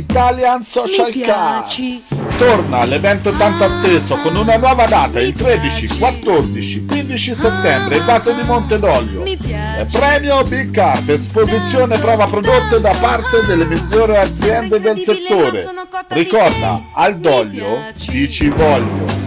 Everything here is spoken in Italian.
Italian Social Car Torna l'evento tanto atteso con una nuova data il 13, 14, 15 settembre in base di Monte d'Olio Premio Big Card, esposizione prova prodotte da parte delle migliori aziende del settore. Ricorda, al Doglio ti ci voglio.